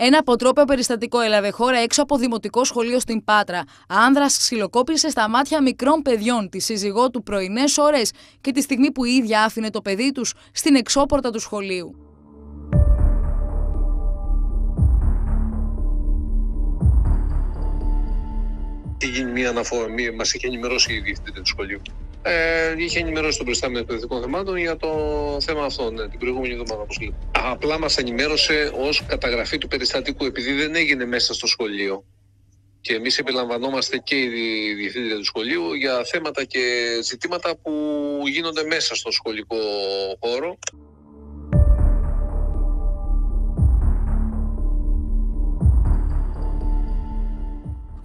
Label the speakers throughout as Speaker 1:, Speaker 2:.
Speaker 1: Ένα αποτρόπαιο περιστατικό έλαβε χώρα έξω από δημοτικό σχολείο στην Πάτρα. Άνδρας ξυλοκόπησε στα μάτια μικρών παιδιών τη σύζυγό του πρωινές ώρες και τη στιγμή που η ίδια άφηνε το παιδί τους στην εξώπορτα του σχολείου.
Speaker 2: Είχε γίνει μια αναφορά, μας είχε ενημερώσει η διευθύντρια του σχολείου. Ε, είχε ενημερώσει τον προϊστάμενο εκπαιδευτικών θεμάτων για το θέμα αυτό ναι, την προηγούμενη εβδομάδα, όπως λέτε. Απλά μας ενημέρωσε ως καταγραφή του περιστατικού, επειδή δεν έγινε μέσα στο σχολείο. Και εμείς επιλαμβανόμαστε και η διευθύντρια του σχολείου για θέματα και ζητήματα που γίνονται μέσα στο σχολικό χώρο.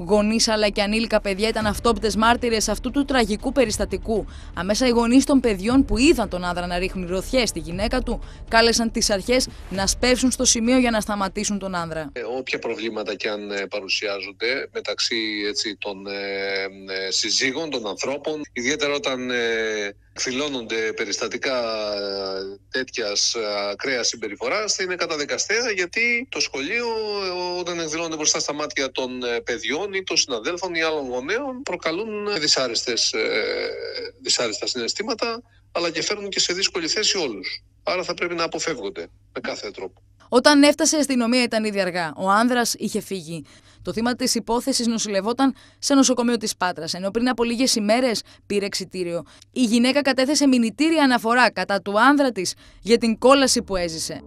Speaker 1: Γονείς αλλά και ανήλικα παιδιά ήταν αυτόπτες μάρτυρες αυτού του τραγικού περιστατικού. Αμέσα οι γονείς των παιδιών που είδαν τον άνδρα να ρίχνει ροθιές στη γυναίκα του, κάλεσαν τις αρχές να σπεύσουν στο σημείο για να σταματήσουν τον άνδρα.
Speaker 2: Ε, όποια προβλήματα και αν ε, παρουσιάζονται μεταξύ έτσι, των ε, ε, συζύγων, των ανθρώπων, ιδιαίτερα όταν ε, εκδηλώνονται περιστατικά ε, τέτοιας ακραίας συμπεριφοράς, θα είναι καταδικαστέα γιατί το σχολείο, όταν εκδηλώνονται μπροστά στα μάτια των παιδιών ή των συναδέλφων ή άλλων γονέων, προκαλούν δυσάρεστες, δυσάρεστα συναισθήματα, αλλά και φέρνουν και σε δύσκολη θέση όλους. Άρα θα πρέπει να αποφεύγονται με κάθε τρόπο.
Speaker 1: Όταν έφτασε η αστυνομία ήταν ήδη αργά. Ο άνδρας είχε φύγει. Το θύμα της υπόθεσης νοσηλευόταν σε νοσοκομείο της Πάτρας, ενώ πριν από λίγες ημέρες πήρε εξητήριο. Η γυναίκα κατέθεσε μηνυτήρια αναφορά κατά του άνδρα της για την κόλαση που έζησε.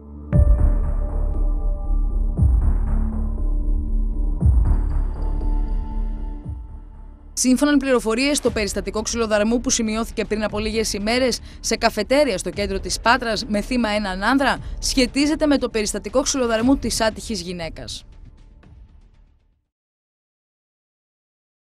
Speaker 1: Σύμφωνα με πληροφορίες, το περιστατικό ξυλοδαρμού που σημειώθηκε πριν από λίγες ημέρες σε καφετέρια στο κέντρο της Πάτρας με θύμα έναν άνδρα σχετίζεται με το περιστατικό ξυλοδαρμού της άτυχης γυναίκας.